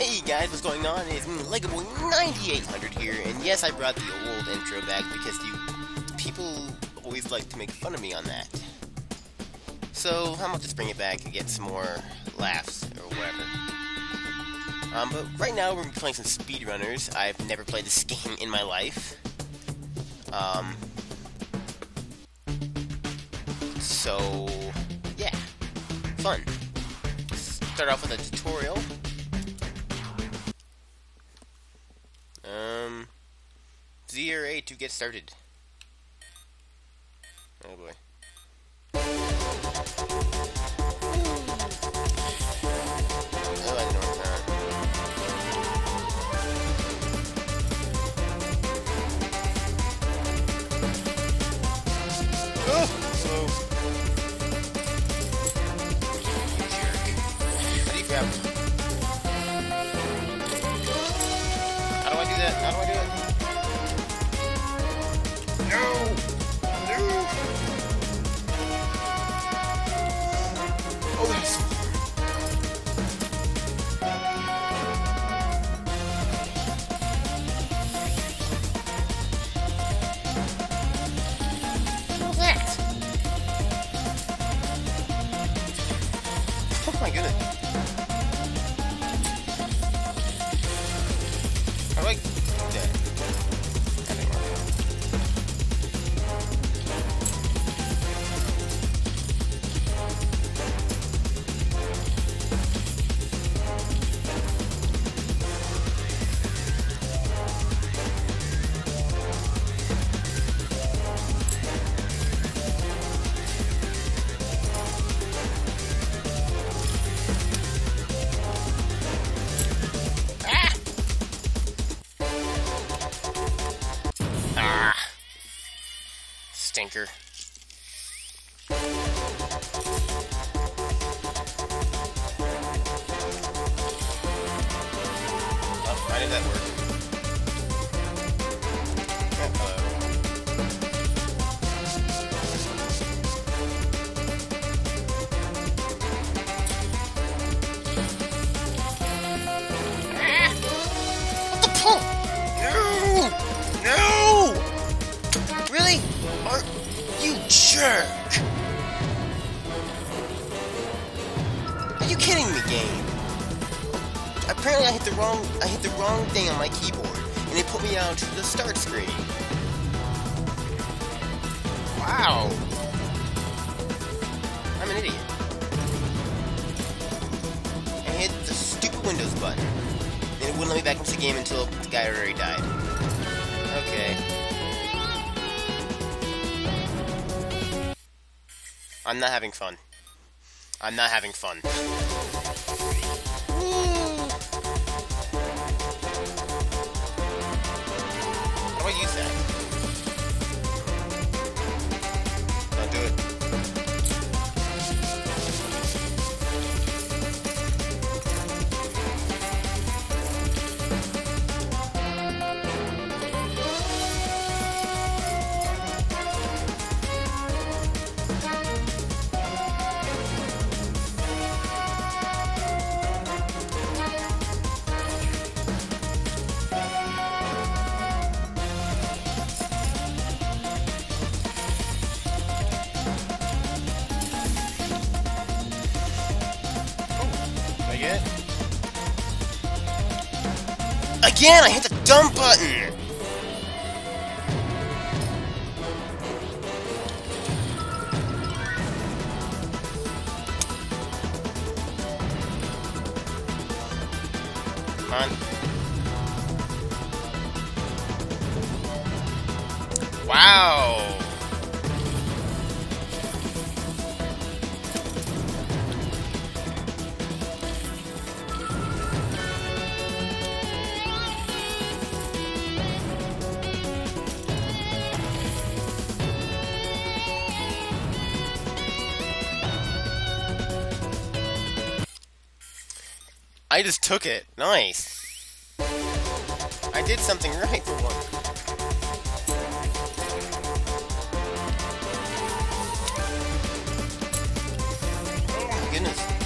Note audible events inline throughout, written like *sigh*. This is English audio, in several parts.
Hey guys, what's going on? It's me, LegoBoy9800 here, and yes, I brought the old intro back because you people always like to make fun of me on that. So I'm gonna just bring it back and get some more laughs or whatever. Um, but right now we're playing some speedrunners. I've never played this *laughs* game in my life. Um, so yeah, fun. Start off with a tutorial. Z or A to get started. Oh boy. Oh. Oh! Jerk. Do you Oh my goodness. Stinker. Hit the wrong I hit the wrong thing on my keyboard and it put me out to the start screen. Wow. I'm an idiot. I hit the stupid Windows button. Then it wouldn't let me back into the game until the guy already died. Okay. I'm not having fun. I'm not having fun. Get? Again, I hit the dump button! Come on. Wow! I just took it. Nice. I did something right for once. Oh my goodness.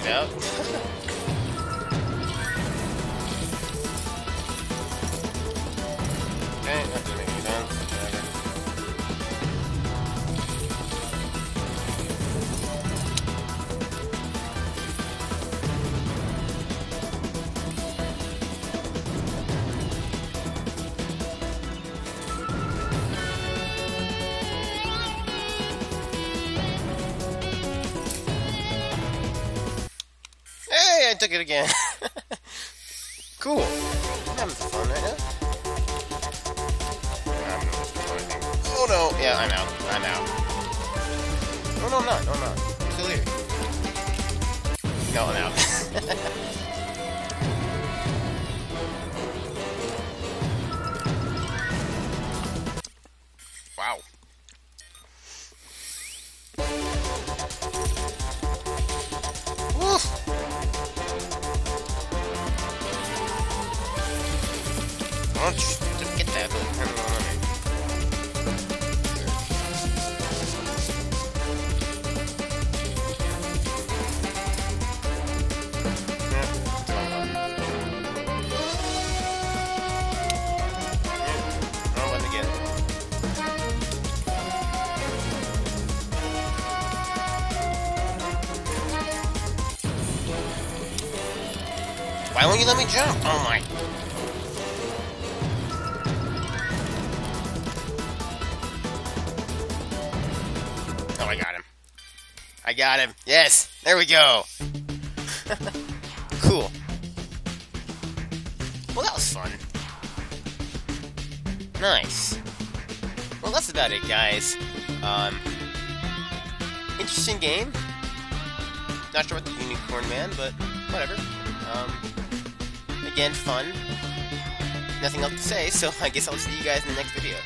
Somebody's out. I took it again. *laughs* cool. I'm having some fun right now. Oh no! Yeah, I'm out. I'm out. No, no, I'm not. No, I'm not. Still here. No, I'm out. *laughs* Why get that? But I don't. Why won't you let me jump? Oh my. I got him. I got him. Yes, there we go. *laughs* cool. Well, that was fun. Nice. Well, that's about it, guys. Um, interesting game. Not sure what the Unicorn Man, but whatever. Um, again, fun. Nothing else to say, so *laughs* I guess I'll see you guys in the next video.